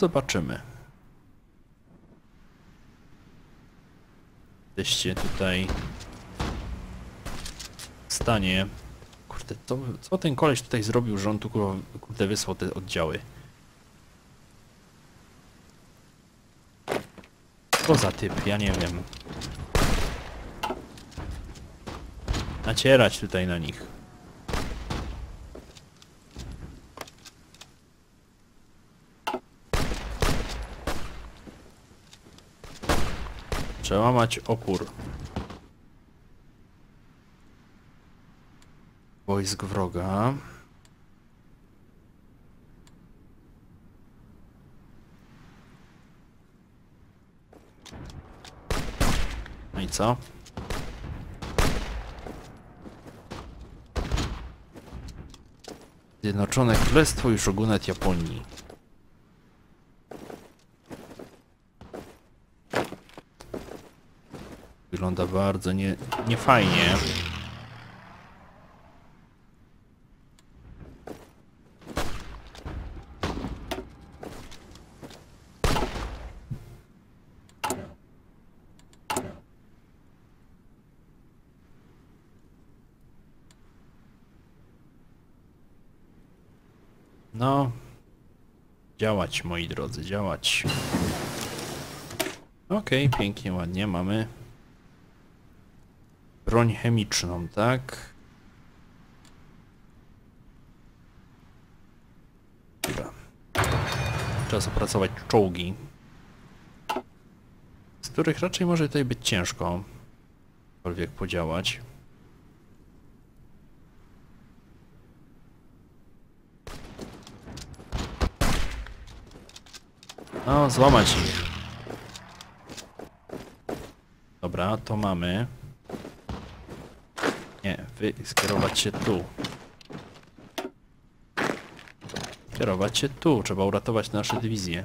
zobaczymy. Jesteście tutaj w stanie... Kurde, co, co ten koleś tutaj zrobił, że on tu kurde wysłał te oddziały? Co za typ, ja nie wiem. Nacierać tutaj na nich. Trzeba mać opór. Wojsk wroga. No i co? Zjednoczone Królestwo i Shogunat Japonii. Wygląda bardzo nie, niefajnie. No. Działać, moi drodzy, działać. Okej, pięknie, ładnie, mamy broń chemiczną, tak? Dobra. Czas opracować czołgi, z których raczej może tutaj być ciężko cokolwiek podziałać. No, złamać ich. Dobra, to mamy. Wy skierować się tu. Kierować się tu, trzeba uratować nasze dywizje.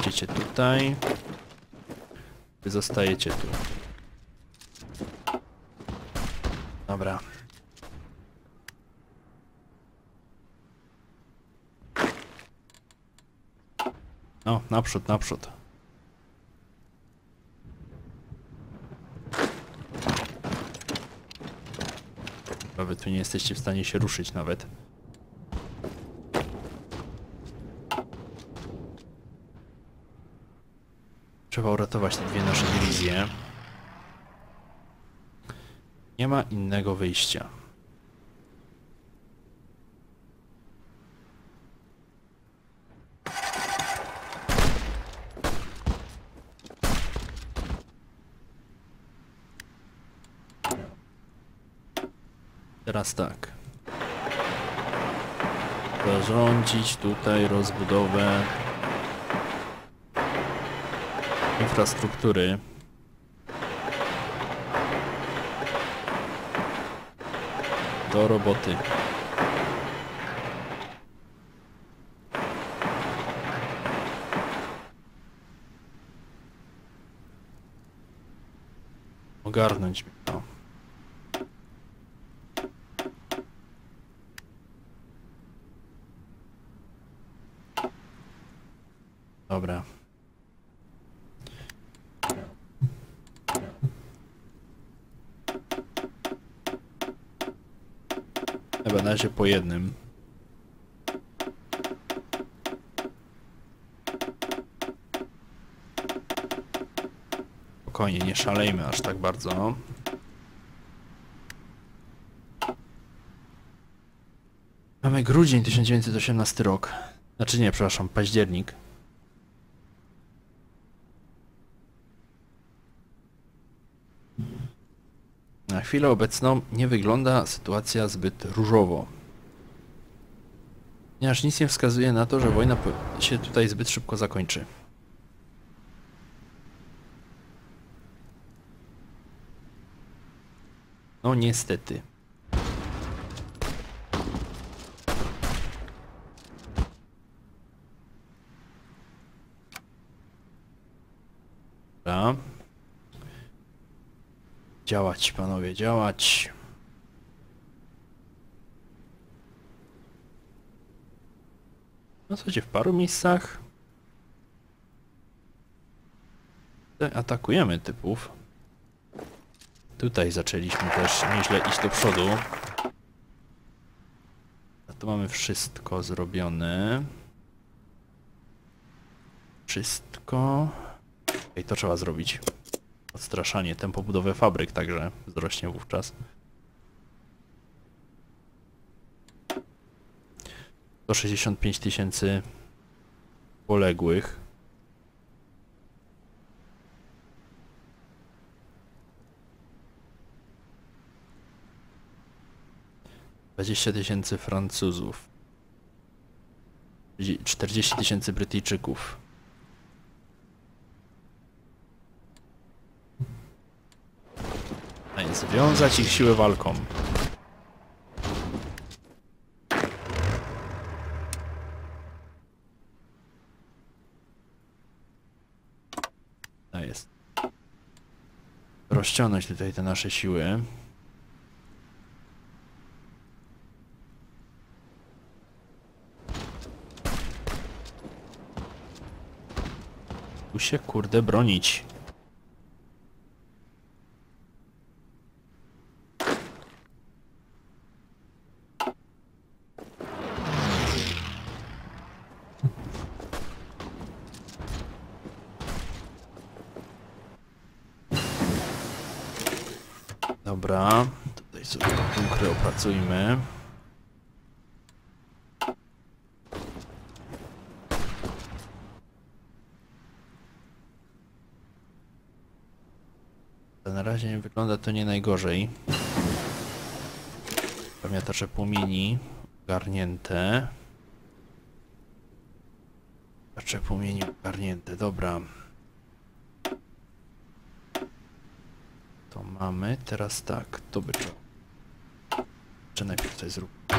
Idziecie tutaj. Wy zostajecie tu. Dobra. No, naprzód, naprzód. Bo wy tu nie jesteście w stanie się ruszyć nawet. Trzeba uratować te dwie nasze dywizje. Nie ma innego wyjścia. Teraz tak. Zarządzić tutaj rozbudowę infrastruktury. Do roboty. Ogarnąć. Dobra. Razie po jednym. Spokojnie, nie szalejmy aż tak bardzo. Mamy grudzień 1918 rok. Znaczy nie, przepraszam, październik. Na chwilę obecną nie wygląda sytuacja zbyt różowo. Ponieważ nic nie wskazuje na to, że wojna się tutaj zbyt szybko zakończy. No niestety. Dobra. Działać, panowie, działać. No słuchajcie, w paru miejscach atakujemy typów. Tutaj zaczęliśmy też nieźle iść do przodu. A tu mamy wszystko zrobione. Wszystko. I to trzeba zrobić. Odstraszanie, tempo budowy fabryk także wzrośnie wówczas. 165 tysięcy poległych. Dwadzieścia tysięcy Francuzów. Czterdzieści tysięcy Brytyjczyków. A więc związać ich siły walką. A jest. Rozciągnąć tutaj te nasze siły. Tu się kurde bronić. Dobra, tutaj sobie te bunkry opracujmy. Na razie wygląda to nie najgorzej. Pamiętacze płomieni ogarnięte. Pamiętacze płomieni ogarnięte, dobra. To mamy, teraz tak, to by trzeba. Czy najpierw coś zrób to.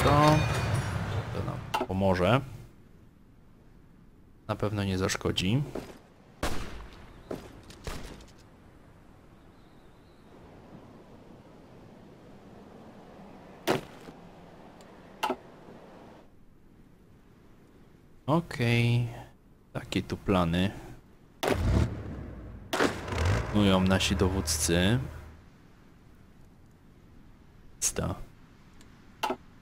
To nam pomoże. Na pewno nie zaszkodzi. Okej, takie tu plany. Planują nasi dowódcy. Sta.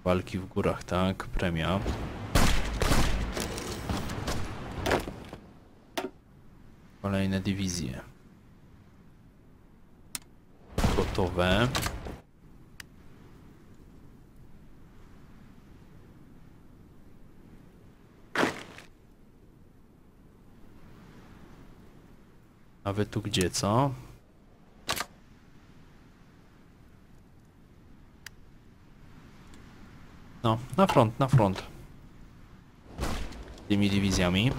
Walki w górach, tak? Premia. Kolejne dywizje. Gotowe. Wy tu gdzie, co? No, na front, na front. Tymi dywizjami.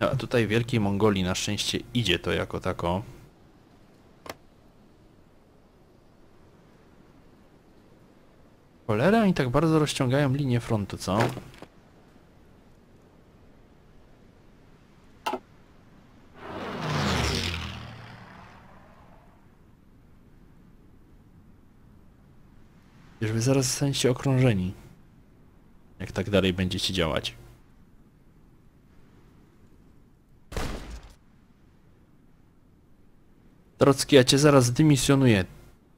A tutaj Wielkiej Mongolii na szczęście idzie to jako tako. Cholera, oni tak bardzo rozciągają linię frontu, co? Wiesz, wy zaraz zostaniecie okrążeni. Jak tak dalej będziecie działać. Trocki, ja cię zaraz dymisjonuję,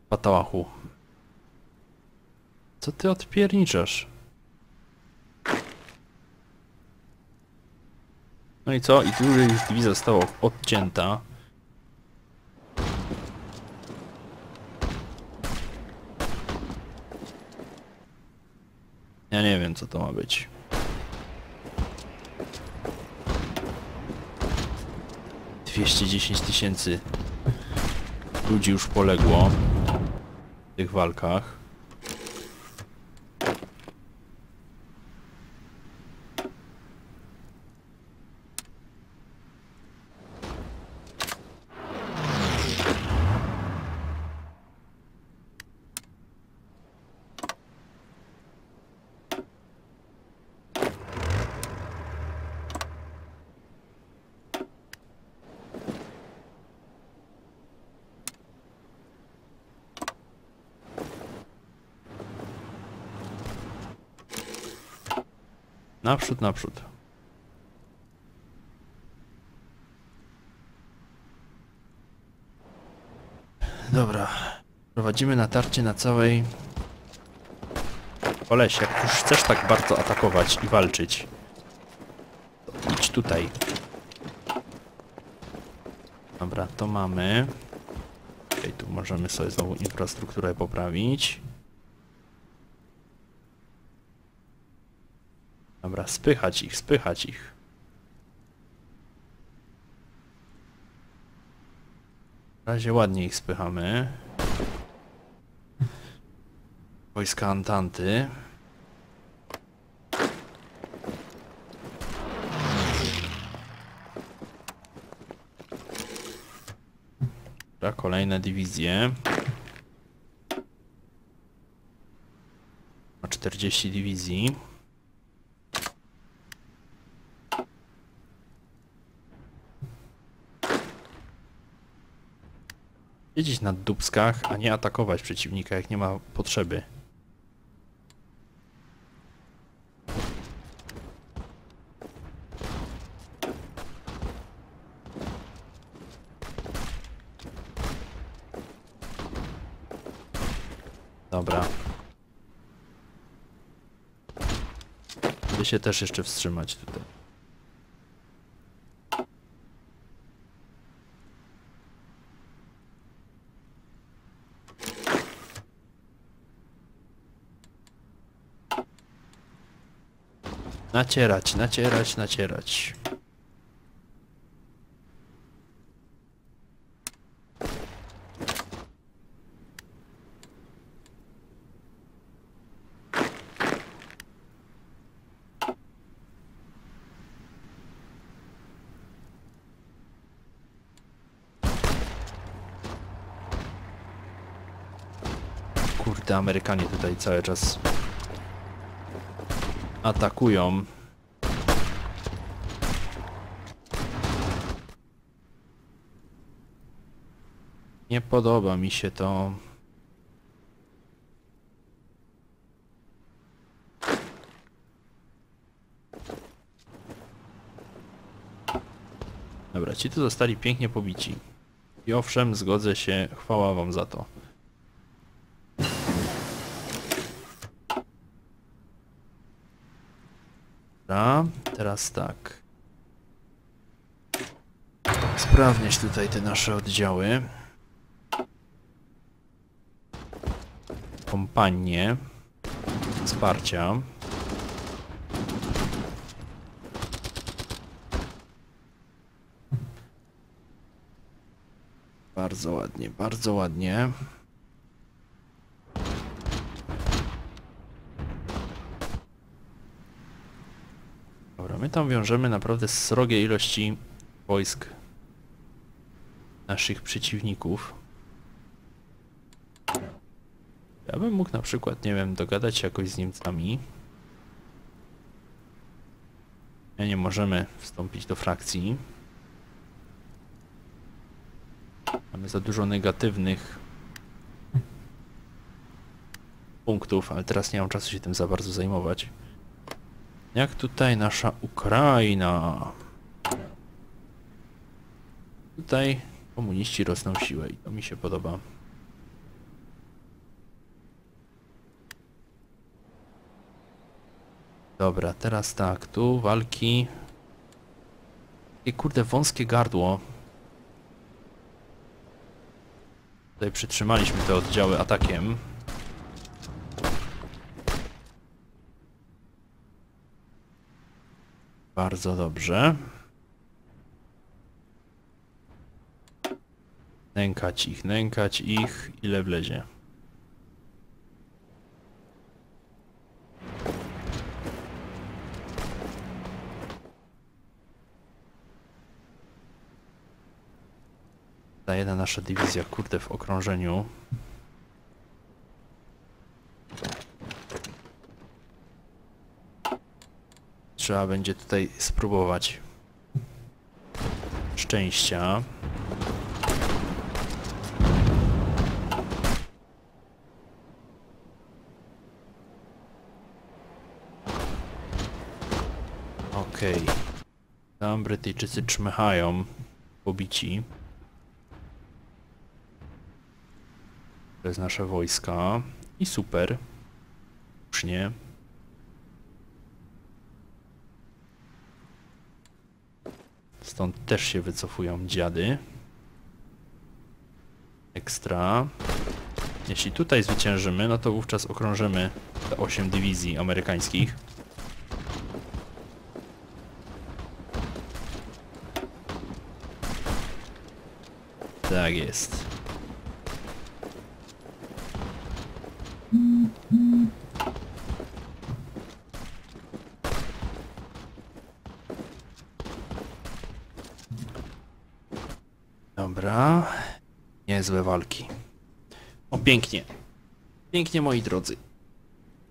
patałachu. Co ty odpierniczasz? No i co? I tu już dywizja została odcięta. Ja nie wiem co to ma być. Dwieście dziesięć tysięcy ludzi już poległo w tych walkach. Naprzód, naprzód. Dobra. Prowadzimy natarcie na całej... Koleś, jak już chcesz tak bardzo atakować i walczyć, to idź tutaj. Dobra, to mamy. Okej, tu możemy sobie znowu infrastrukturę poprawić. Dobra, spychać ich, spychać ich. W razie ładnie ich spychamy. Wojska Antanty. Dobra, kolejne dywizje. Ma 40 dywizji. Siedzieć na dubskach, a nie atakować przeciwnika, jak nie ma potrzeby. Dobra. By się też jeszcze wstrzymać tutaj. Nacierać, nacierać, nacierać. Kurde, Amerykanie tutaj cały czas atakują. Nie podoba mi się to. Dobra, ci tu zostali pięknie pobici. I owszem, zgodzę się, chwała wam za to. Dobra, teraz tak. Sprawniać tutaj te nasze oddziały. Kompanie. Wsparcia. Bardzo ładnie, bardzo ładnie. Tam wiążemy naprawdę srogie ilości wojsk naszych przeciwników. Ja bym mógł na przykład, nie wiem, dogadać się jakoś z Niemcami. Ja nie możemy wstąpić do frakcji. Mamy za dużo negatywnych punktów, ale teraz nie mam czasu się tym za bardzo zajmować. Jak tutaj nasza Ukraina? Tutaj komuniści rosną siłę i to mi się podoba. Dobra, teraz tak, tu walki. Takie kurde wąskie gardło. Tutaj przytrzymaliśmy te oddziały atakiem. Bardzo dobrze. Nękać ich, nękać ich, ile wlezie. Ta jedna nasza dywizja, kurde, w okrążeniu. Trzeba będzie tutaj spróbować szczęścia. Okej. Tam Brytyjczycy czmechają. Pobici. To jest nasze wojska. I super. Już nie. Stąd też się wycofują dziady. Ekstra. Jeśli tutaj zwyciężymy, no to wówczas okrążymy te 8 dywizji amerykańskich. Tak jest. Dobra. Niezłe walki. O, pięknie. Pięknie, moi drodzy.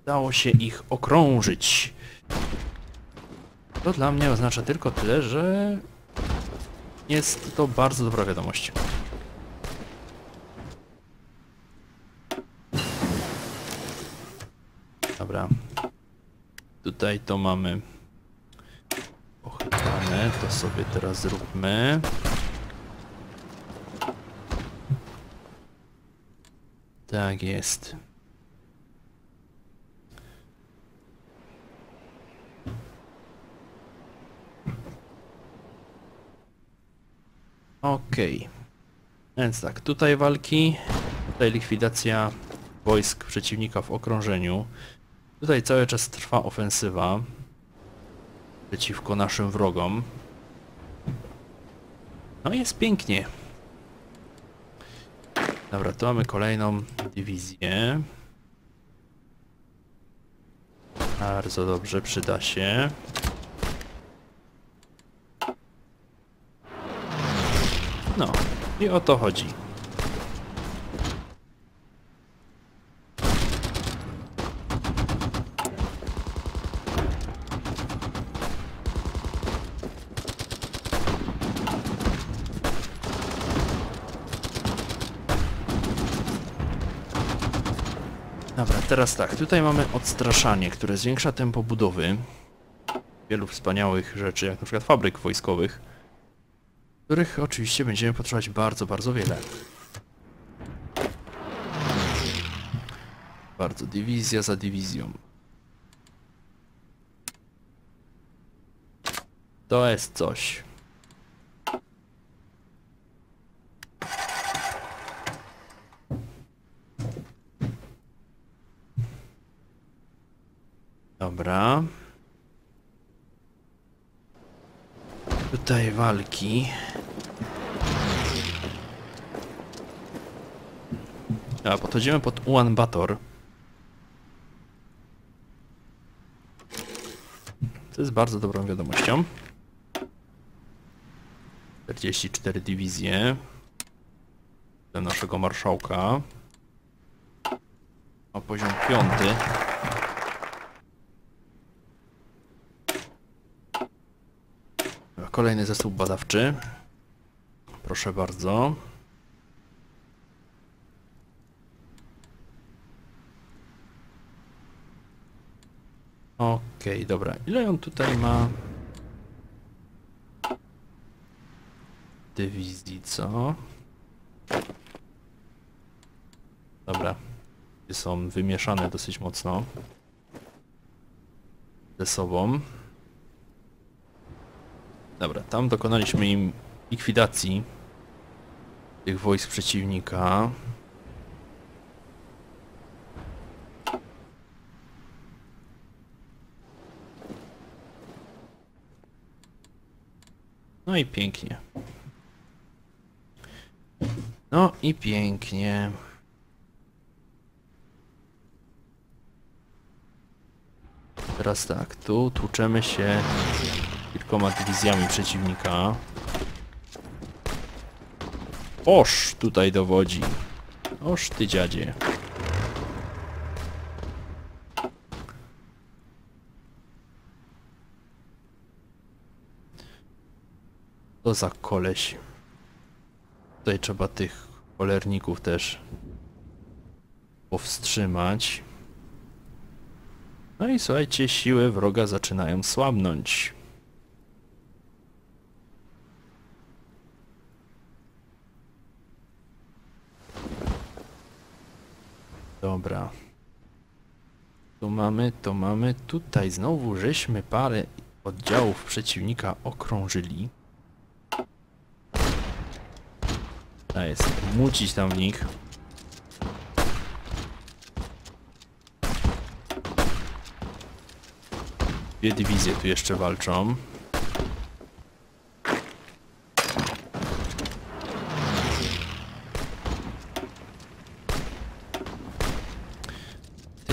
Dało się ich okrążyć. To dla mnie oznacza tylko tyle, że jest to bardzo dobra wiadomość. Dobra. Tutaj to mamy pochytane, to sobie teraz zróbmy. Tak jest. Okej. Więc tak, tutaj walki, tutaj likwidacja wojsk przeciwnika w okrążeniu. Tutaj cały czas trwa ofensywa przeciwko naszym wrogom. No jest pięknie. Dobra, tu mamy kolejną dywizję. Bardzo dobrze, przyda się. No, i o to chodzi. Dobra, teraz tak, tutaj mamy odstraszanie, które zwiększa tempo budowy wielu wspaniałych rzeczy, jak na przykład fabryk wojskowych, których oczywiście będziemy potrzebować bardzo, bardzo wiele. Bardzo, dywizja za dywizją. To jest coś. Dobra. Tutaj walki. A, podchodzimy pod Ulan Bator. To jest bardzo dobrą wiadomością. 44 dywizje. Do naszego marszałka. Ma poziom piąty. Kolejny zasób badawczy. Proszę bardzo. Okej, dobra. Ile on tutaj ma dywizji, co? Dobra. Są wymieszane dosyć mocno ze sobą. Dobra, tam dokonaliśmy im likwidacji tych wojsk przeciwnika. No i pięknie. No i pięknie. Teraz tak, tu tłuczemy się kilkoma dywizjami przeciwnika. Oż tutaj dowodzi. Oż ty dziadzie. To za koleś. Tutaj trzeba tych cholerników też powstrzymać. No i słuchajcie, siły wroga zaczynają słabnąć. Dobra. Tu mamy, to mamy. Tutaj znowu żeśmy parę oddziałów przeciwnika okrążyli. To jest mucić tam w nich. Dwie dywizje tu jeszcze walczą.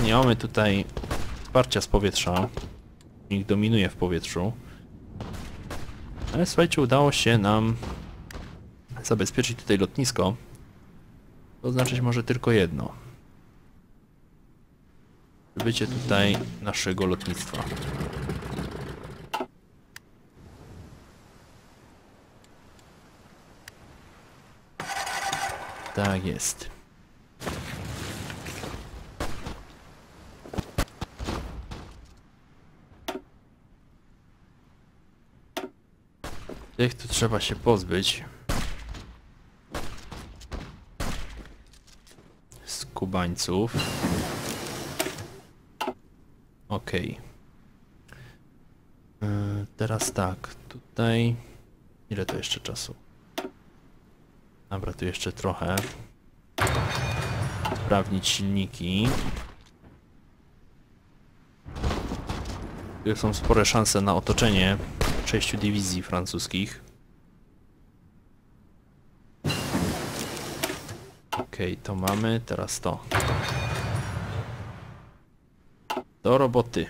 Ty nie mamy tutaj wsparcia z powietrza. Nikt dominuje w powietrzu. Ale słuchajcie, udało się nam zabezpieczyć tutaj lotnisko. To oznaczać może tylko jedno. Bycie tutaj naszego lotnictwa. Tak jest. Tych tu trzeba się pozbyć. Skubańców. Okej. Yy, Teraz tak, tutaj... Ile to jeszcze czasu? Dobra, tu jeszcze trochę. Sprawnić silniki. Tu są spore szanse na otoczenie sześciu dywizji francuskich. Okej, to mamy, teraz to. Do roboty.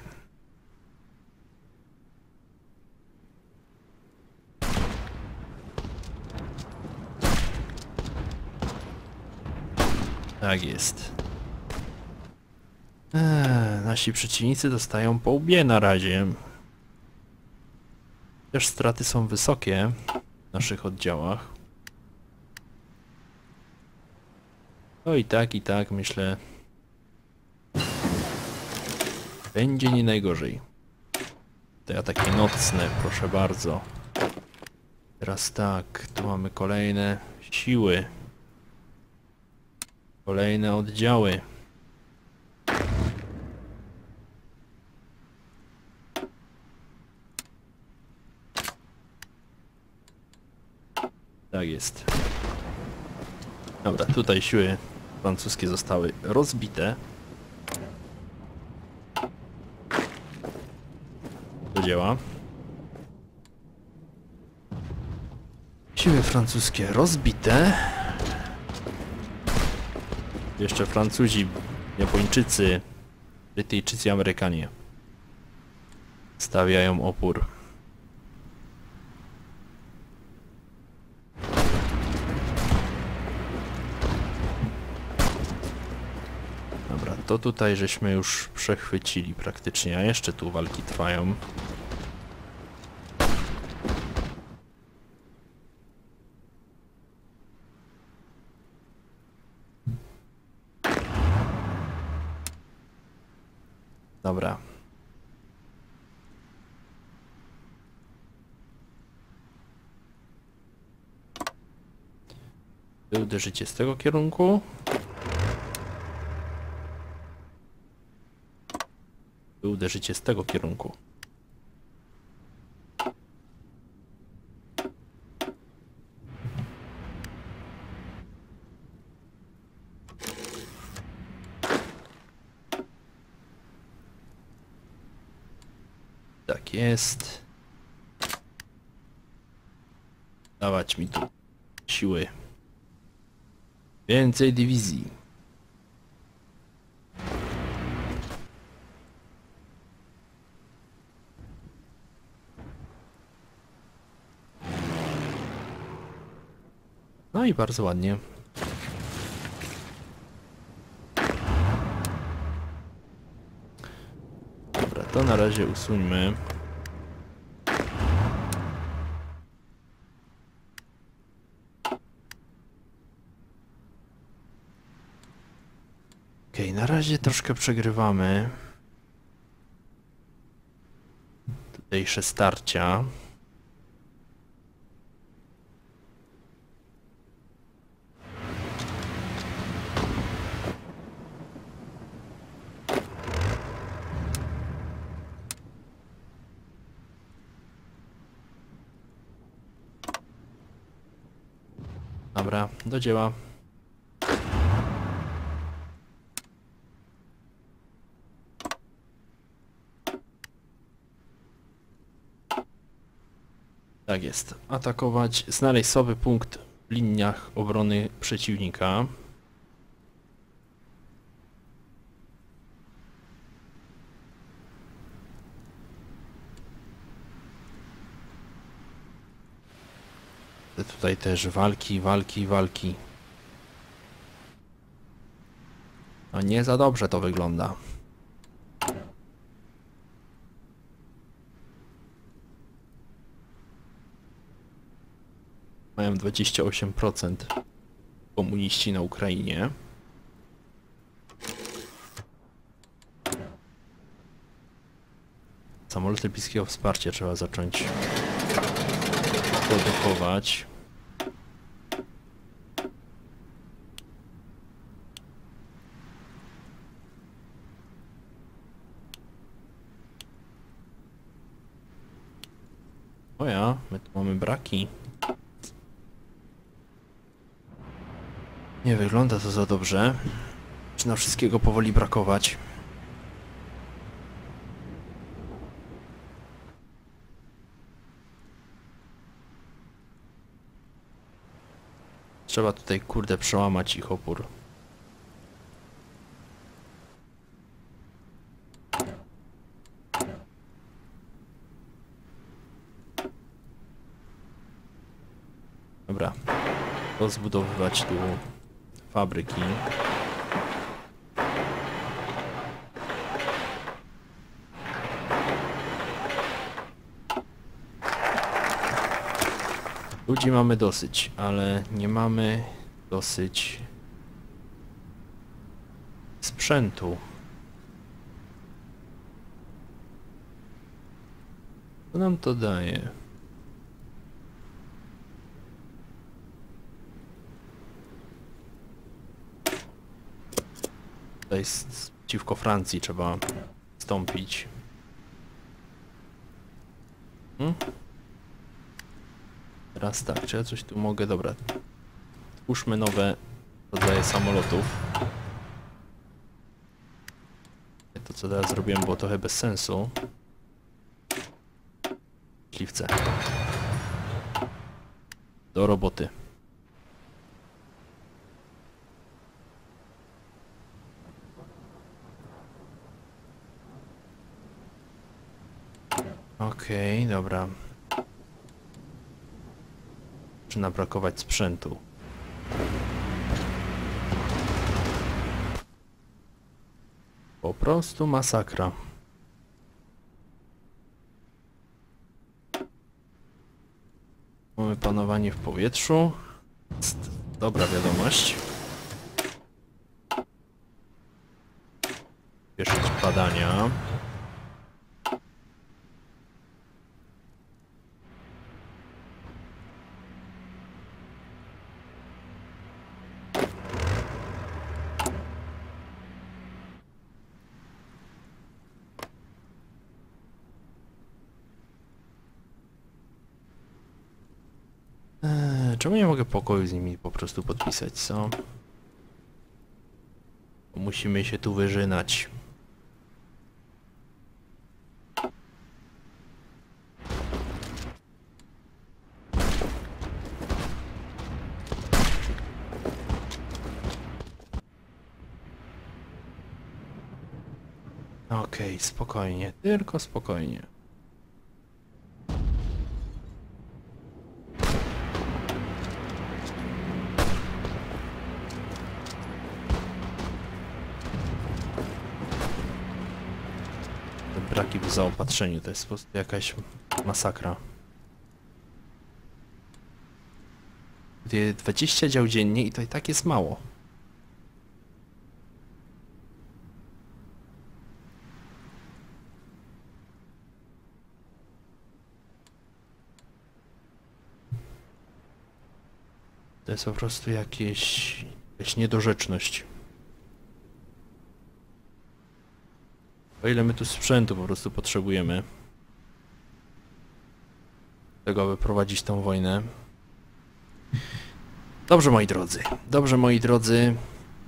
Tak jest. Eee, nasi przeciwnicy dostają po łbie na razie. Też straty są wysokie w naszych oddziałach. No i tak, i tak myślę. Będzie nie najgorzej. Te ataki nocne, proszę bardzo. Teraz tak, tu mamy kolejne siły. Kolejne oddziały. Tak jest. Dobra, tutaj siły francuskie zostały rozbite. Do dzieła. Siły francuskie rozbite. Jeszcze Francuzi, Japończycy, Brytyjczycy, Amerykanie stawiają opór. To tutaj żeśmy już przechwycili praktycznie, a jeszcze tu walki trwają. Dobra. Uderzycie z tego kierunku. Uderzycie z tego kierunku. Tak jest. Dawać mi tu siły. Więcej dywizji. I bardzo ładnie. Dobra, to na razie usuńmy. Okej, na razie troszkę przegrywamy. Tutejsze starcia. Dobra, do dzieła. Tak jest. Atakować, znaleźć słaby punkt w liniach obrony przeciwnika. Te Tutaj też walki, walki, walki. No nie za dobrze to wygląda. Mają 28% komuniści na Ukrainie. Samoloty bliskiego wsparcia trzeba zacząć produkować. O ja, my tu mamy braki. Nie wygląda to za dobrze. Zaczyna wszystkiego powoli brakować. Trzeba tutaj kurde przełamać ich opór. Dobra. Rozbudowywać tu fabryki. Ludzi mamy dosyć, ale nie mamy dosyć sprzętu. Co nam to daje? Tutaj jest przeciwko Francji trzeba stąpić. Hmm? Teraz tak, czy ja coś tu mogę? Dobra. Twórzmy nowe rodzaje samolotów. To co teraz zrobiłem było trochę bez sensu. Śliwce. Do roboty. Okej, dobra. Zaczyna brakować sprzętu. Po prostu masakra. Mamy panowanie w powietrzu. Dobra wiadomość. Spieszyć badania. Eee, czemu nie mogę pokoju z nimi po prostu podpisać, co? Musimy się tu wyżynać. Okej, spokojnie, tylko spokojnie. Zaopatrzeniu to jest po prostu jakaś masakra. Gdy 20 dział dziennie i to i tak jest mało. To jest po prostu jakieś, jakaś niedorzeczność. O ile my tu sprzętu po prostu potrzebujemy. Tego, aby prowadzić tą wojnę. Dobrze moi drodzy, dobrze moi drodzy.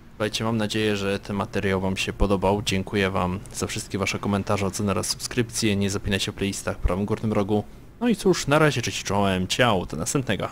Słuchajcie, mam nadzieję, że ten materiał wam się podobał. Dziękuję wam za wszystkie wasze komentarze, oceny oraz subskrypcje. Nie zapinajcie w playlistach w prawym górnym rogu. No i cóż, na razie, cześć czołem, ciao, do następnego.